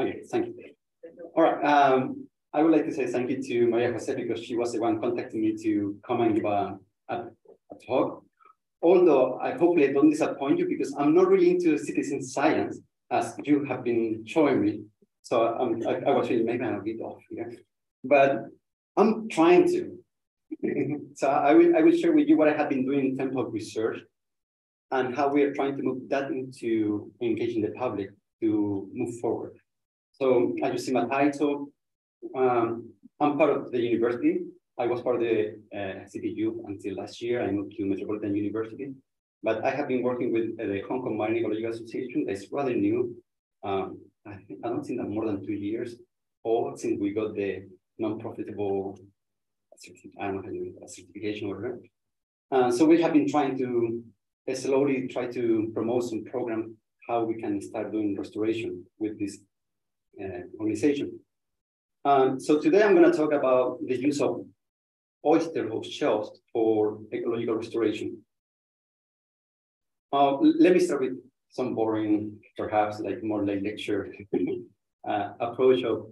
Okay, thank you. All right. Um, I would like to say thank you to Maria Jose because she was the one contacting me to come and give a, a, a talk. Although I hopefully I don't disappoint you because I'm not really into citizen science as you have been showing me. So um, I, I was really maybe a bit off here, but I'm trying to. so I will I will share with you what I have been doing in terms of research and how we are trying to move that into engaging the public to move forward. So as you see my title, um, I'm part of the university. I was part of the uh, CityU until last year. I moved to Metropolitan University, but I have been working with uh, the Hong Kong Marine Ecological Association. That's rather new. Um, I, think, I don't think that more than two years old since we got the non-profitable I don't know certification order. Uh, so we have been trying to uh, slowly try to promote some program how we can start doing restoration with this organization. Um, so today I'm going to talk about the use of oyster or shells for ecological restoration. Uh, let me start with some boring, perhaps like more like lecture uh, approach of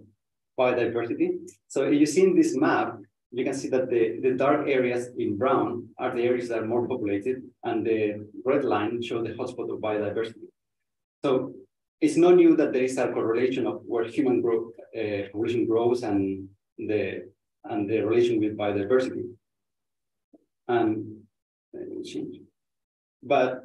biodiversity. So if you see in this map, you can see that the, the dark areas in brown are the areas that are more populated, and the red line shows the hotspot of biodiversity. So it's not new that there is a correlation of where human growth, uh, population grows and the and the relation with biodiversity. And change. But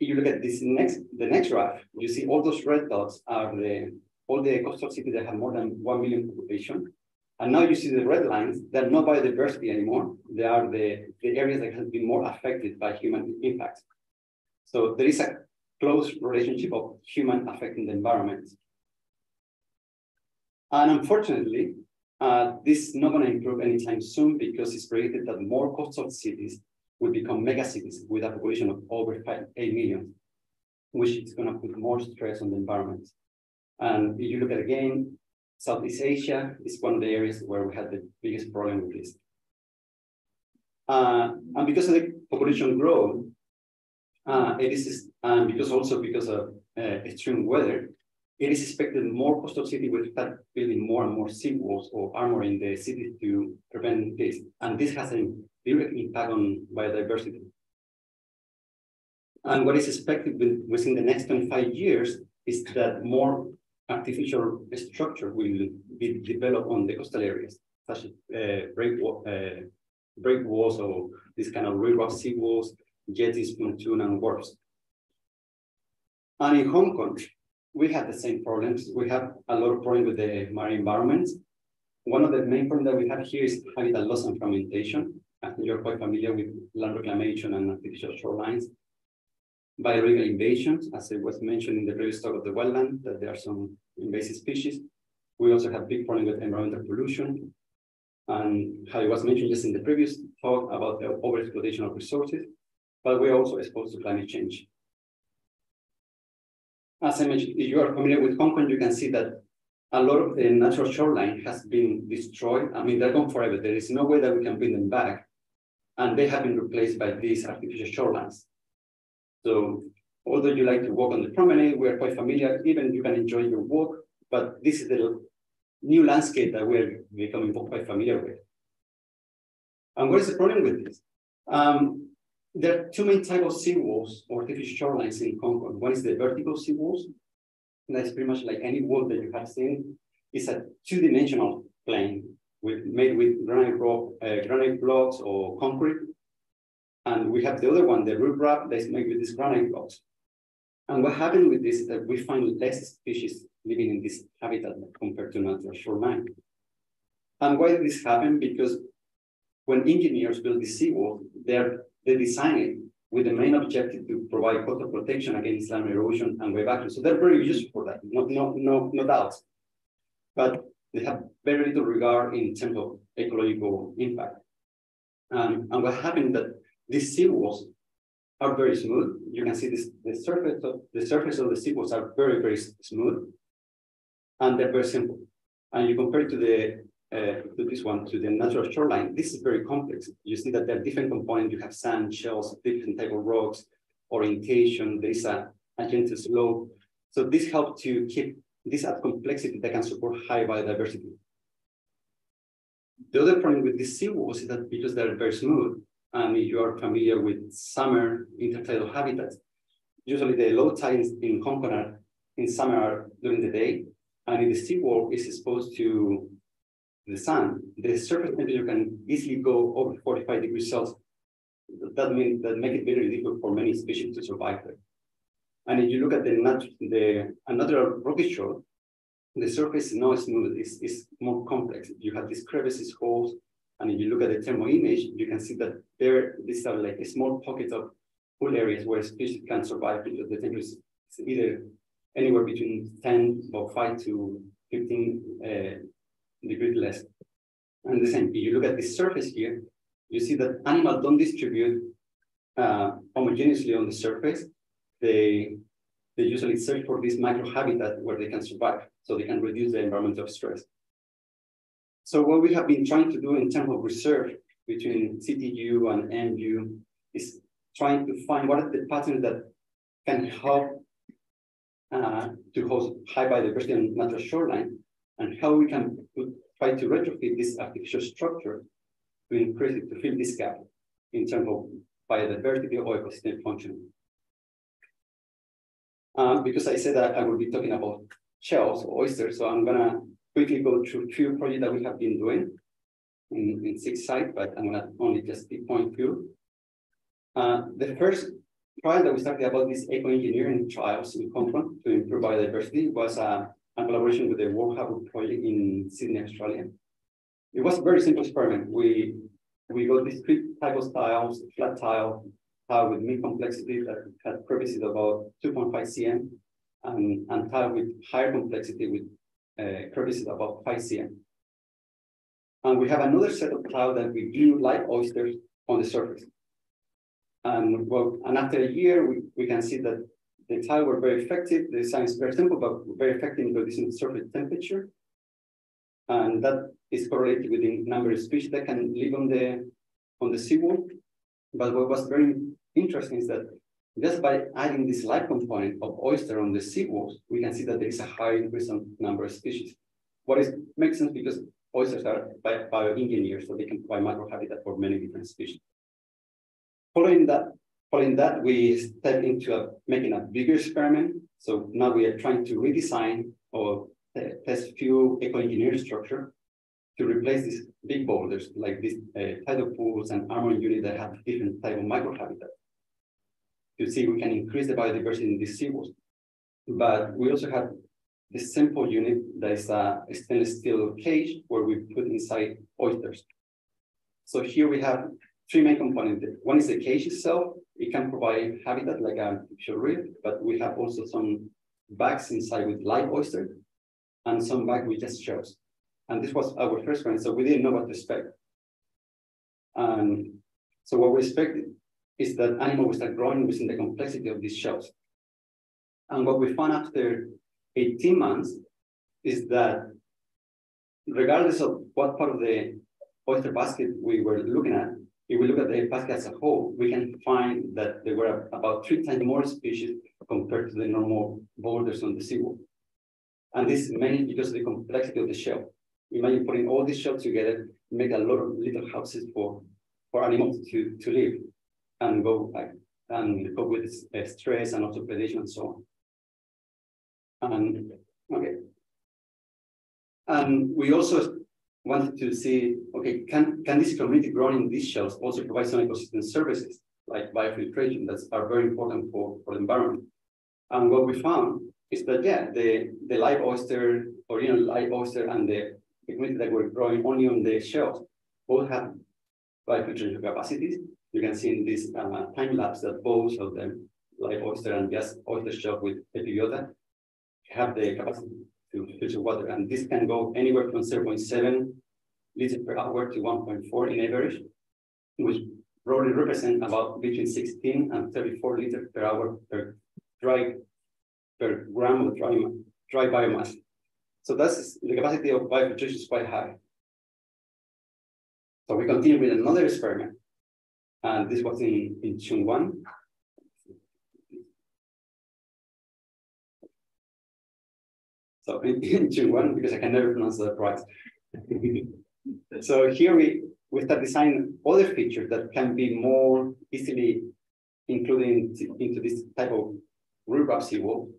if you look at this next the next graph, you see all those red dots are the all the coastal cities that have more than one million population. And now you see the red lines, they're not biodiversity anymore. They are the, the areas that have been more affected by human impacts. So there is a close relationship of human affecting the environment. And unfortunately, uh, this is not going to improve anytime soon because it's predicted that more coastal cities will become megacities with a population of over five, 8 million, which is going to put more stress on the environment. And if you look at again, Southeast Asia is one of the areas where we had the biggest problem with this. Uh, and because of the population growth, uh, it is, and because also because of uh, extreme weather, it is expected more coastal city will start building more and more seawalls or armor in the city to prevent this. And this has a direct impact on biodiversity. And what is expected within the next 25 years is that more artificial structure will be developed on the coastal areas, such as uh, break, uh, break walls or this kind of river seawalls, jetties, pontoon, and worse. And in Hong Kong, we have the same problems. We have a lot of problems with the marine environment. One of the main problems that we have here is habitat loss and fragmentation. I think you're quite familiar with land reclamation and artificial shorelines. Biological invasions, as it was mentioned in the previous talk of the wetland, that there are some invasive species. We also have big problem with environmental pollution. And how it was mentioned just in the previous talk about the overexploitation of resources, but we're also exposed to climate change. As I mentioned, if you are familiar with Hong Kong, you can see that a lot of the natural shoreline has been destroyed. I mean, they're gone forever. There is no way that we can bring them back. And they have been replaced by these artificial shorelines. So although you like to walk on the promenade, we are quite familiar, even you can enjoy your walk, but this is the new landscape that we're becoming quite familiar with. And what is the problem with this? Um, there are two main types of seawalls or artificial shorelines in Kong. One is the vertical seawalls. That's pretty much like any wall that you have seen. It's a two-dimensional plane with, made with granite, rock, uh, granite blocks or concrete. And we have the other one, the riprap, that's made with these granite blocks. And what happened with this is that we find less species living in this habitat compared to natural shoreline. And why did this happen? Because when engineers build the seawall, they're they design it with the main objective to provide coastal protection against land erosion and wave action. So they're very useful for that, no, no, no, no doubt. But they have very little regard in terms of ecological impact. Um, and what happened that these seawalls are very smooth. You can see this, the surface of the surface of the seawalls are very, very smooth. And they're very simple. And you compare it to the uh, to this one, to the natural shoreline, this is very complex. You see that there are different components. You have sand, shells, different type of rocks, orientation, there is a, a gentle slope. So this helps to keep this adds complexity that can support high biodiversity. The other problem with these seawalls is that because they're very smooth, and if you are familiar with summer intertidal habitats, usually the low tides in are in summer during the day, and if the seawall is exposed to the sun, the surface temperature can easily go over 45 degrees Celsius. That means that make it very difficult for many species to survive there. And if you look at the, the another rocky shore, the surface is not smooth, it's, it's more complex. You have these crevices, holes, and if you look at the thermal image, you can see that there, these are like a small pockets of cool areas where species can survive because the temperature is either anywhere between 10 or 5 to 15 uh, degrees less. And the same, if you look at the surface here, you see that animals don't distribute uh, homogeneously on the surface. They, they usually search for this microhabitat where they can survive, so they can reduce the environmental stress. So what we have been trying to do in terms of research between CityU and MU is trying to find what are the patterns that can help uh, to host high biodiversity and natural shoreline, and how we can try to retrofit this artificial structure to increase it, to fill this gap in terms of biodiversity or ecosystem function. Uh, because I said that I will be talking about shells or oysters, so I'm gonna quickly go through a few projects that we have been doing in, in six sites, but I'm gonna only just point few. Uh, the first trial that we started about these eco-engineering trials in Kong to improve biodiversity was uh, a collaboration with the World Harbour Project in Sydney, Australia. It was a very simple experiment. We we got three type of tiles, flat tile, tile with mid complexity that had crevices about 2.5 cm, and, and tile with higher complexity with uh, crevices about 5 cm. And we have another set of tile that we glue live oysters on the surface. And well, and after a year, we, we can see that the tile were very effective. The design is very simple, but very effective in reducing surface temperature. And that is correlated with the number of species that can live on the on the seawall. But what was very interesting is that just by adding this live component of oyster on the seawalls, we can see that there is a high increase in number of species. What is makes sense because oysters are bioengineered, so they can provide microhabitat for many different species. Following that, following that, we step into a, making a bigger experiment. So now we are trying to redesign or test few eco-engineered structure to replace these big boulders like these uh, tidal pools and armor units that have different type of microhabitat to see we can increase the biodiversity in these seawalls. But we also have this simple unit that is a stainless steel cage where we put inside oysters. So here we have three main components. One is the cage itself. It can provide habitat like a picture reef, but we have also some bags inside with live oyster and some bag with just shells. And this was our first one, so we didn't know what to expect. And so what we expected is that animals will start growing within the complexity of these shells. And what we found after 18 months is that regardless of what part of the oyster basket we were looking at, if we look at the basket as a whole, we can find that there were about three times more species compared to the normal boulders on the seawall. And this is mainly because of the complexity of the shell. Imagine putting all these shells together, make a lot of little houses for, for animals to, to live and go like, and cope with uh, stress and also predation and so on. And okay. And we also wanted to see, okay, can, can this community growing in these shells also provide some ecosystem services like biofiltration that are very important for, for the environment? And what we found is that, yeah, the, the live oyster, or original live oyster and the community that were growing only on the shells both have biofiltration capacities. You can see in this uh, time lapse that both of them, live oyster and just oyster shell with epibiota, have the capacity to filter water. And this can go anywhere from 0.7 liters per hour to 1.4 in average, which probably represent about between 16 and 34 liters per hour per dry per gram of dry, dry biomass. So that's the capacity of biofiltration is quite high. So we continue with another experiment. And this was in, in Chung So So in, in one, because I can never pronounce that right. so here we, we start designing other features that can be more easily included into this type of riprap seawall.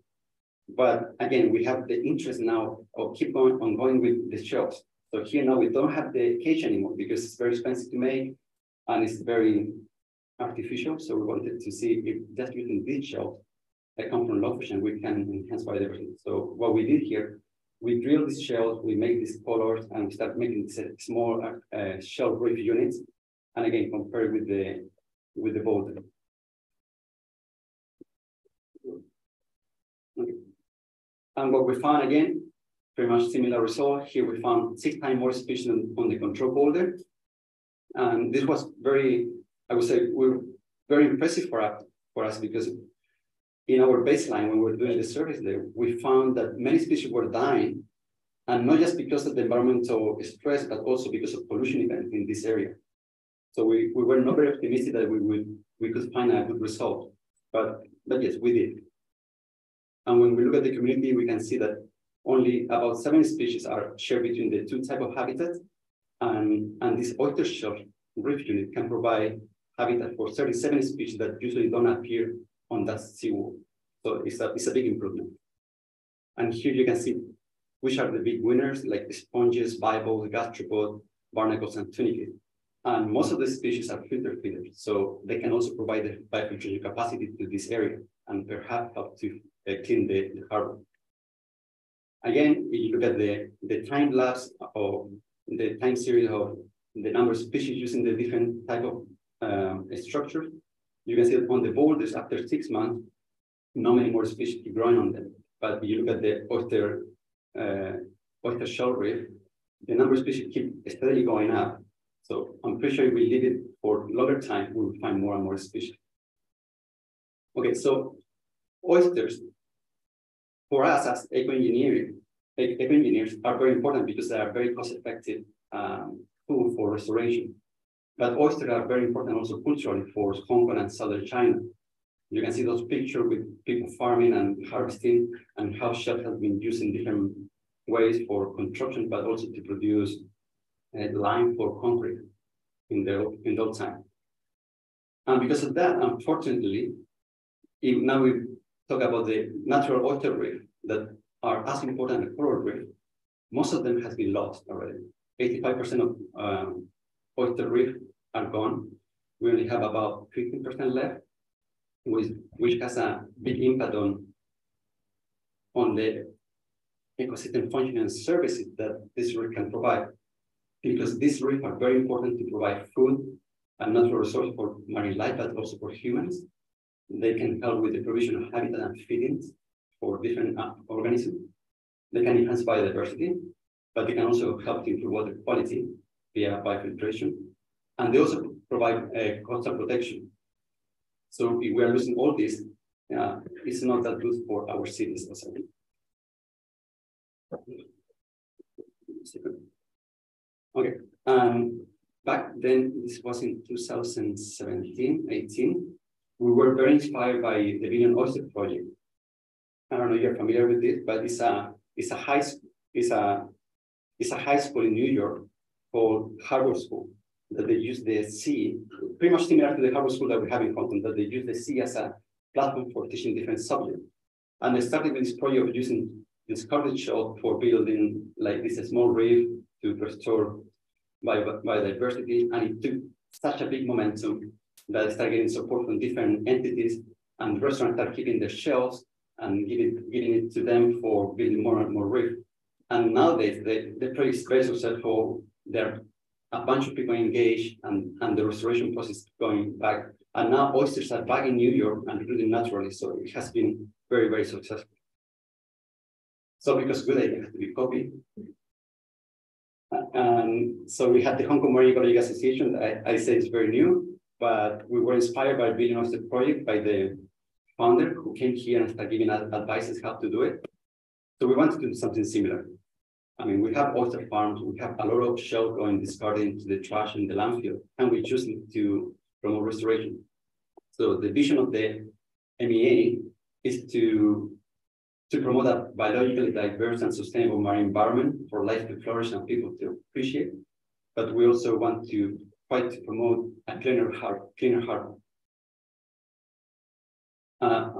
But again, we have the interest now of keep going on going with the shelves. So here now we don't have the cage anymore because it's very expensive to make and it's very artificial. So we wanted to see if just using this shelf that come from Longfish and we can enhance biodiversity. So what we did here, we drill these shells, we make these colors, and we start making these small uh, shell reef units. And again, compare with the with the boulder. Okay. And what we found again, pretty much similar result. Here we found six times more species on the control boulder. And this was very, I would say, we very impressive for us, for us because in our baseline, when we were doing the surveys there, we found that many species were dying, and not just because of the environmental stress, but also because of pollution events in this area. So we, we were not very optimistic that we would we could find a good result, but but yes, we did. And when we look at the community, we can see that only about seven species are shared between the two type of habitats, and and this oyster shell reef unit can provide habitat for 37 species that usually don't appear on that seawall. So it's a, it's a big improvement. And here you can see which are the big winners, like sponges, bivalves, gastropod, barnacles, and tunicate. And most of the species are filter feeders, so they can also provide the biofiltration capacity to this area and perhaps help to uh, clean the, the harbor. Again, if you look at the, the time lapse of the time series of the number of species using the different type of um, structures, you can see that on the boulders after six months, not many more species keep growing on them. But if you look at the oyster, uh, oyster shell reef, the number of species keep steadily going up. So I'm pretty sure if we leave it for longer time, we will find more and more species. Okay, so oysters, for us as eco-engineering, eco-engineers are very important because they are very cost-effective um, tool for restoration. But oysters are very important also culturally for Hong Kong and southern China. You can see those pictures with people farming and harvesting and how shell has been used in different ways for construction, but also to produce uh, lime for concrete in the in those time. And because of that, unfortunately, if now we talk about the natural oyster reef that are as important as coral reef, most of them has been lost already. 85% of um, oyster reef are gone. We only have about 15% left, which, which has a big impact on, on the ecosystem function and services that this reef can provide. Because these reefs are very important to provide food and natural resource for marine life, but also for humans. They can help with the provision of habitat and feedings for different uh, organisms. They can enhance biodiversity, but they can also help to improve water quality via biofiltration. And they also provide a coastal protection. So if we are losing all this, uh, it's not that good for our cities. Okay, um, back then, this was in 2017, 18, we were very inspired by the Billion Oyster Project. I don't know if you're familiar with this, but it's a, it's a high, it's a, it's a high school in New York called Harbor School that they use the sea, pretty much similar to the Harbour School that we have in Hong that they use the sea as a platform for teaching different subjects. And they started with this project of using this corded shell for building like this small reef to restore biodiversity. And it took such a big momentum that they started getting support from different entities and restaurants are keeping their shells and giving, giving it to them for building more and more reef. And nowadays, the, the project is very successful there are a bunch of people engaged and, and the restoration process going back. And now oysters are back in New York and recruiting naturally. So it has been very, very successful. So because good idea has to be copied. And so we had the Hong Kong Marine Ecology Association. I, I say it's very new, but we were inspired by Billion the Project by the founder who came here and started giving us advice how to do it. So we wanted to do something similar. I mean, we have oyster farms, we have a lot of shell going discarded into the trash in the landfill, and we choose to promote restoration. So the vision of the MEA is to to promote a biologically diverse and sustainable marine environment for life to flourish and people to appreciate. But we also want to try to promote a cleaner heart, cleaner harbor. Uh,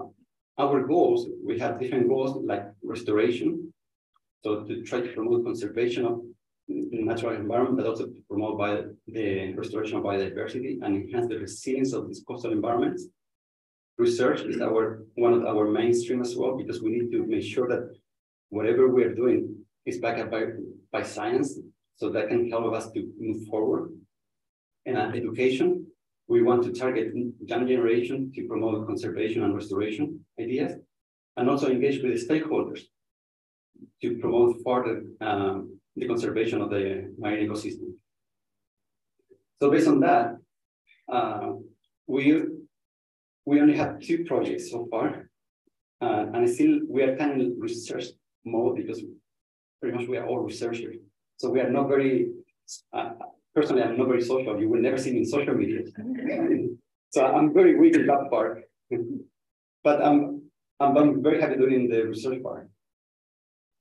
our goals, we have different goals like restoration. So to try to promote conservation of natural environment, but also to promote bio, the restoration of biodiversity and enhance the resilience of these coastal environments. Research is our one of our mainstream as well, because we need to make sure that whatever we are doing is backed up by, by science, so that can help us to move forward. And uh, education, we want to target young generation to promote conservation and restoration ideas, and also engage with the stakeholders to promote further um, the conservation of the marine ecosystem. So based on that, uh, we we only have two projects so far, uh, and still we are kind of research mode because pretty much we are all researchers. So we are not very, uh, personally, I'm not very social. You will never see me in social media. so I'm very weak in that part. but I'm, I'm, I'm very happy doing the research part.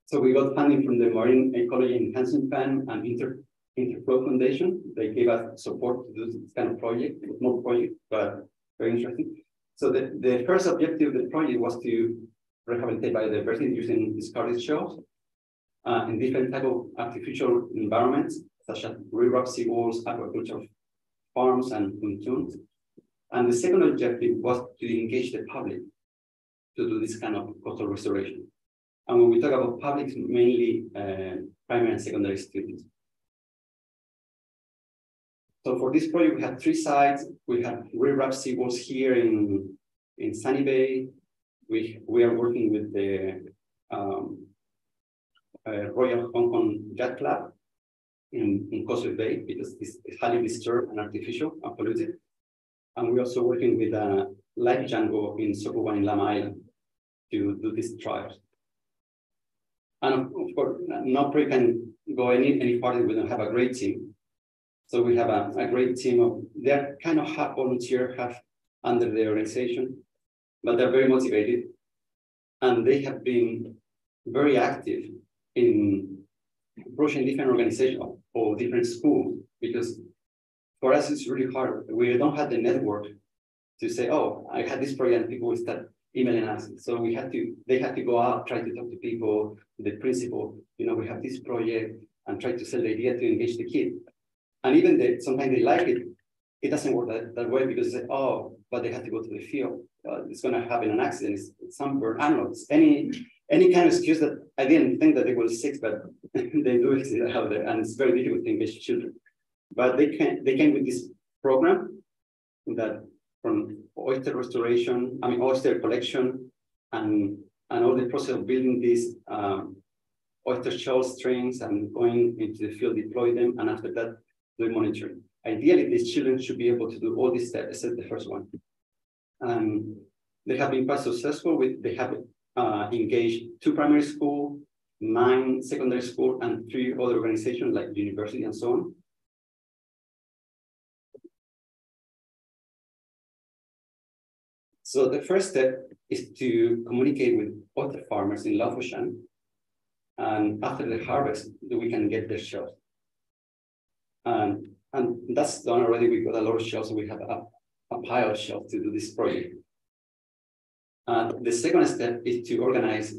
So we got funding from the Marine Ecology Enhancement Fund and Inter, Foundation. They gave us support to do this kind of project, small project, but very interesting. So the, the first objective of the project was to rehabilitate biodiversity using discarded shells uh, in different type of artificial environments, such as river seawalls, aquaculture farms, and pontoons. And the second objective was to engage the public to do this kind of coastal restoration. And when we talk about public, mainly uh, primary and secondary students. So for this project, we have three sites. We have riprap seawalls here in, in Sunny Bay. We, we are working with the um, uh, Royal Hong Kong Yacht Club in, in Causeway Bay because it's, highly disturbed and artificial and polluted. And we're also working with uh, Life Django in Sok Kwu Wan in Lamma Island to do these trials. And of, course, NOPRI can go any, any party we don't have a great team. So we have a, a great team of, they're kind of half volunteer, half under the organization, but they're very motivated. And they have been very active in approaching different organizations or different schools because for us it's really hard. We don't have the network to say, oh, I had this project and people will start emailing us. So we had to, they had to go out, try to talk to people, the principal, you know, we have this project and try to sell the idea to engage the kid. And even they, sometimes they like it, it doesn't work that, that way because they say, oh, but they have to go to the field. Uh, it's going to happen an accident, it's, it's sunburn. I don't any any kind of excuse that I didn't think that they were sick, but they do exist out there, and it's very difficult to engage children. But they can they came with this program that from oyster restoration, I mean oyster collection, and and all the process of building these um, oyster shell strings and going into the field, deploy them, and after that, doing monitoring. Ideally, these children should be able to do all these steps except the first one. And they have been quite successful with, they have uh, engaged two primary school, nine secondary school, and three other organizations like university and so on. So the first step is to communicate with other farmers in Fo And after the harvest, we can get their shells. And, and that's done already. We got a lot of shells. We have a, a pile of shells to do this project. Uh, the second step is to organize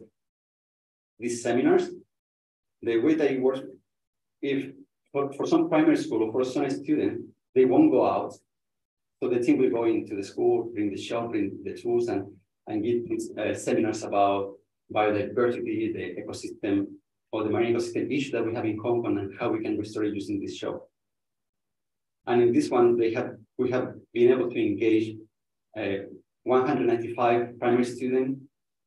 these seminars. The way that it works, if for, for some primary school or for some student, they won't go out. So the team will go into the school, bring the shell, bring the tools, and, and give uh, seminars about biodiversity, the ecosystem, or the marine ecosystem issue that we have in Kong and how we can restore it using this show. And in this one, they have we have been able to engage uh, 195 primary students,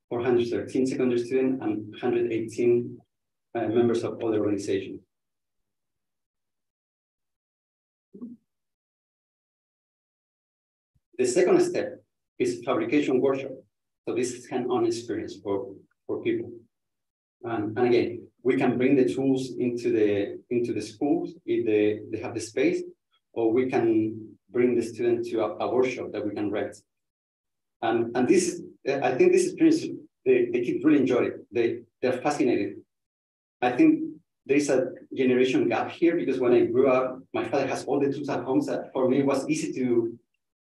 413 secondary students, and 118 uh, members of other organizations. The second step is fabrication workshop. So this is hands-on experience for, for people. And, and again, we can bring the tools into the into the schools if they, they have the space, or we can bring the student to a, a workshop that we can rent and, and this, I think this experience the, the kids really enjoy it. They, they're fascinated. I think there's a generation gap here because when I grew up, my father has all the tools at home. So for me, it was easy to,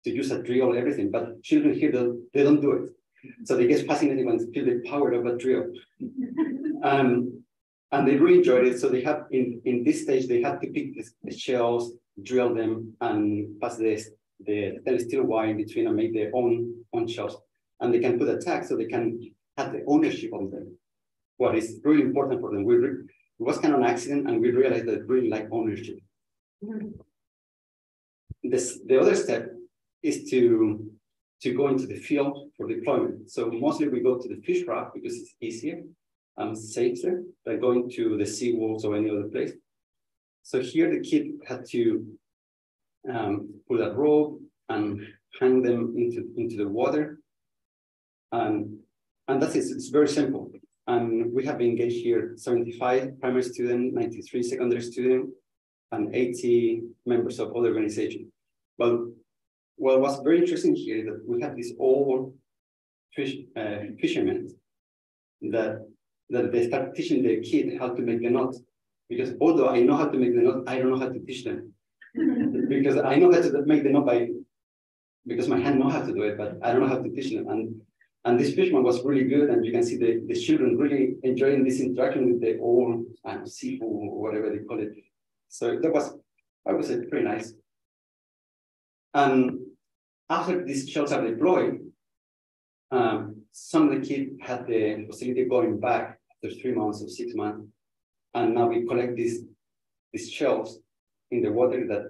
to use a drill, everything, but children here, they, they don't do it. So they get fascinated feel the power of a drill. um, and they really enjoyed it. So they have, in, in this stage, they had to pick the, shells, drill them, and pass the, the stainless steel wire in between and make their own, own shells. And they can put a tag so they can have the ownership of them. What is really important for them. We it was kind of an accident, and we realized that really like ownership. Mm-hmm. This, the other step is to, to go into the field for deployment. So mostly we go to the fish raft because it's easier and safer than going to the sea walls or any other place. So here the kid had to um, pull a rope and hang them into, into the water. And, and that's it, it's very simple. And we have engaged here 75 primary students, 93 secondary students, and 80 members of other organizations. Well, what was very interesting here is that we have these old fish, uh, fishermen that, that they start teaching their kid how to make the knot. Because although I know how to make the knot, I don't know how to teach them. because I know how to make the knot by, because my hand know how to do it, but I don't know how to teach them. And and this fisherman was really good, and you can see the, the children really enjoying this interaction with their own uh, seafood or whatever they call it. So that was, I would say, pretty nice. And after these shells are deployed, um, some of the kids had the facility going back after three months or six months. And now we collect these, these shells in the water that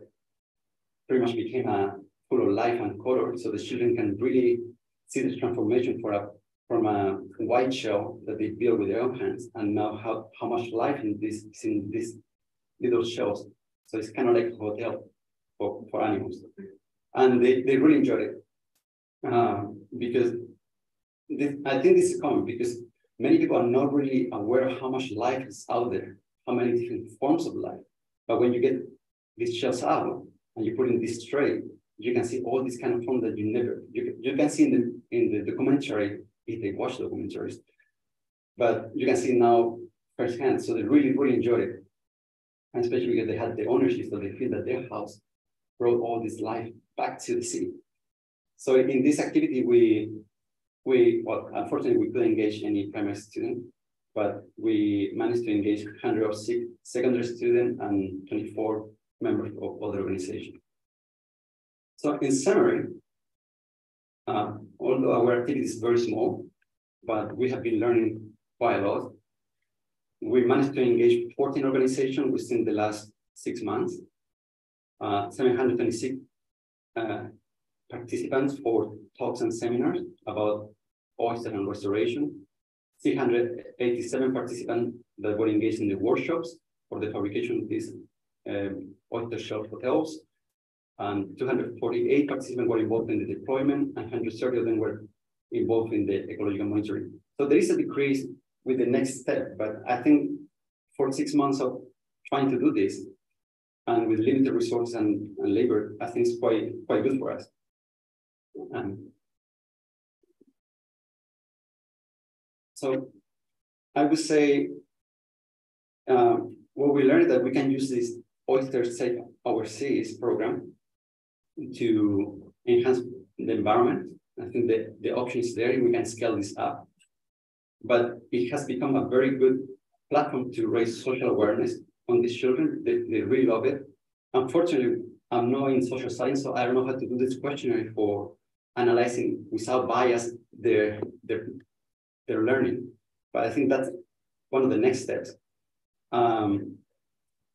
pretty much became a full of life and color. So the children can really see this transformation for a, from a white shell that they build with their own hands, and now how, how much life in this in these little shells. So it's kind of like a hotel for, for animals. And they, they really enjoyed it. Um, because this, I think this is common because many people are not really aware how much life is out there, how many different forms of life. But when you get these shells out and you put in this tray, you can see all these kind of forms that you never, you, you can see in the, in the documentary, if they watch the documentaries, but you can see now firsthand. So they really, really enjoyed it. And especially because they had the ownership, so they feel that their house brought all this life back to the city. So in this activity, we, we well, unfortunately, we couldn't engage any primary student, but we managed to engage hundred 106 secondary students and 24 members of other organizations. So in summary, uh, although our activity is very small, but we have been learning quite a lot. We managed to engage 14 organizations within the last six months, uh, 726 uh, participants for talks and seminars about oyster and restoration, 387 participants that were engaged in the workshops for the fabrication of these um, oyster shell hotels, and 248 participants were involved in the deployment and 130 of them were involved in the ecological monitoring. So there is a decrease with the next step, but I think for six months of trying to do this and with limited resources and, and labor, I think it's quite, quite good for us. Um, so I would say um, what we learned that we can use this oyster safe overseas program to enhance the environment. I think that the option is there, we can scale this up. But it has become a very good platform to raise social awareness on these children. They, they really love it. Unfortunately, I'm not in social science, so I don't know how to do this questionnaire for analyzing without bias their, their, their learning. But I think that's one of the next steps. Um,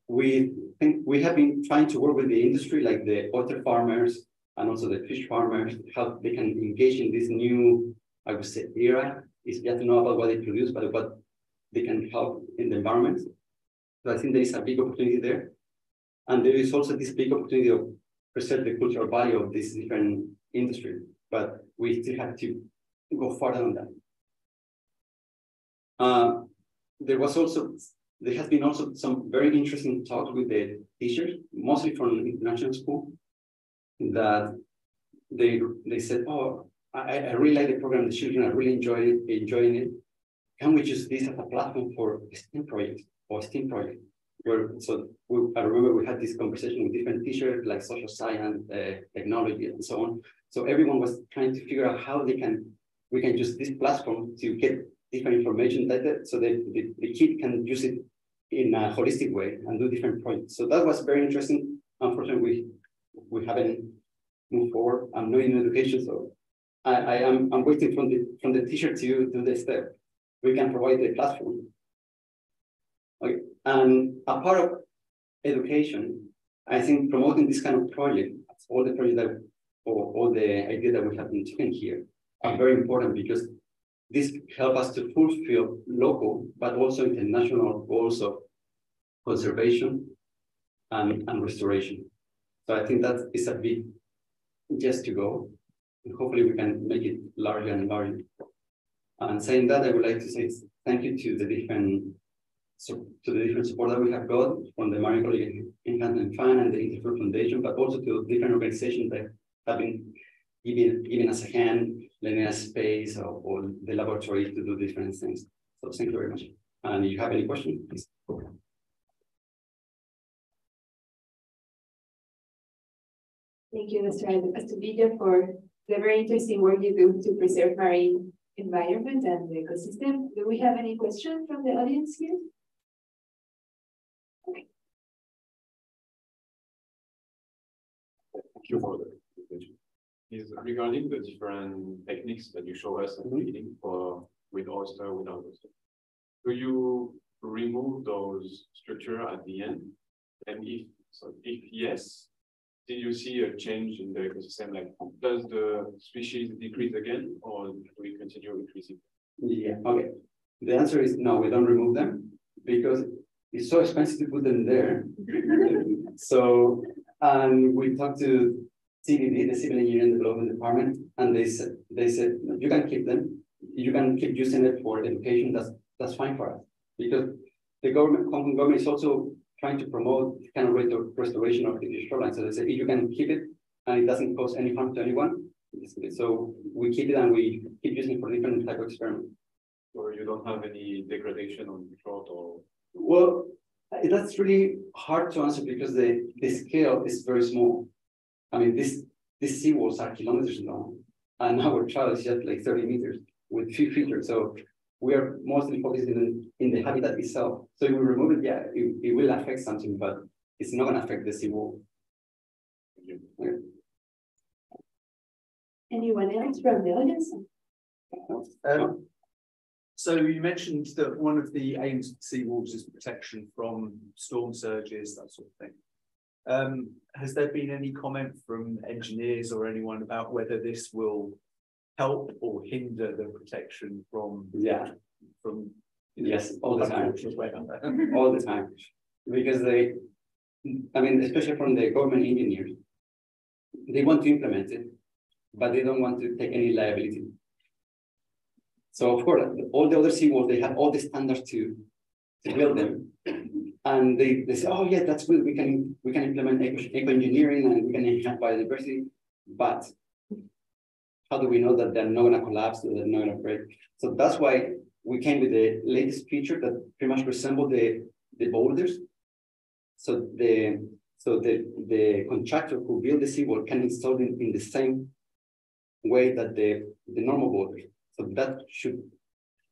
we think we have been trying to work with the industry, like the otter farmers and also the fish farmers, how they can engage in this new, I would say, era. Is yet to know about what they produce, but what they can help in the environment. So I think there is a big opportunity there. And there is also this big opportunity of preserve the cultural value of this different industry, but we still have to go further on that. Uh, there was also there has been also some very interesting talks with the teachers, mostly from international school, that they they said, oh, I, I really like the program. The children are really enjoying it, enjoying it. Can we use this as a platform for STEM projects STEAM projects? Where so we, I remember we had this conversation with different teachers like social science, uh, technology, and so on. So everyone was trying to figure out how they can we can use this platform to get different information data so that the, the kid can use it in a holistic way and do different projects. So that was very interesting. Unfortunately, we, we haven't moved forward. I'm not in education, so I, I am I'm waiting from the from the teacher to do the step. We can provide the platform. And a part of education, I think promoting this kind of project, all the projects that or all the ideas that we have been talking here are very important because this help us to fulfill local, but also international goals of conservation and, and restoration. So I think that is a big just to go. And hopefully we can make it larger and larger. And saying that, I would like to say thank you to the different so to the different support that we have got from the Marine Ecology Enhancement Fund and the Interflow Foundation, but also to different organizations that have been giving, giving us a hand, letting us space or, or the laboratory to do different things. So thank you very much. And if you have any questions, please. Thank you, Mr. Astudillo, for the very interesting work you do to preserve marine environment and the ecosystem. Do we have any questions from the audience here? You for the presentation. Is regarding the different techniques that you show us at the mm-hmm. beginning for with oyster, without oyster. Do you remove those structure at the end? And if so, if yes, did you see a change in the ecosystem? Like, does the species decrease again, or do we continue increasing? Yeah, okay. The answer is no, we don't remove them because it's so expensive to put them there. so, and we talked to CDD, the Civil Engineering Development Department, and they said, they said, you can keep them, you can keep using it for education, that's, that's fine for us. Because the government, Hong Kong government is also trying to promote kind of restoration of the shoreline. So they say, you can keep it and it doesn't cause any harm to anyone. So we keep it and we keep using it for different type of experiments. Or you don't have any degradation on the short or? Well, that's really hard to answer because the, the scale is very small. I mean, this these seawalls are kilometers long, and our trial is just like 30 meters with few features. So we are mostly focusing in, in the habitat itself. So if we remove it, yeah, it, it will affect something, but it's not going to affect the seawall. Okay. Anyone else from the audience? Um, so you mentioned that one of the aims of seawalls is protection from storm surges, that sort of thing. Um, has there been any comment from engineers or anyone about whether this will help or hinder the protection from yeah. from yes all the time. all the time. Because they I mean especially from the government engineers they want to implement it but they don't want to take any liability so of course all the other seawalls they have all the standards to to build them and they, they say, oh yeah, that's good. We can we can implement eco, engineering and we can enhance biodiversity. But how do we know that they're not gonna collapse, that they're not gonna break? So that's why we came with the latest feature that pretty much resemble the, the boulders. So the so the, the contractor who built the seawall can install it in, in the same way that the, the normal boulders. So that should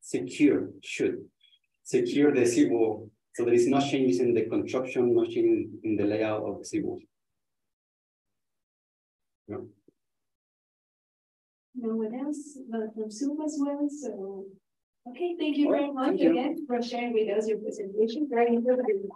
secure, should secure the seawall so there is no changes in the construction, no change in the layout of the seawall. No. No one else, but from Zoom as well. So, okay, thank you very much again for sharing with us your presentation. Very interesting.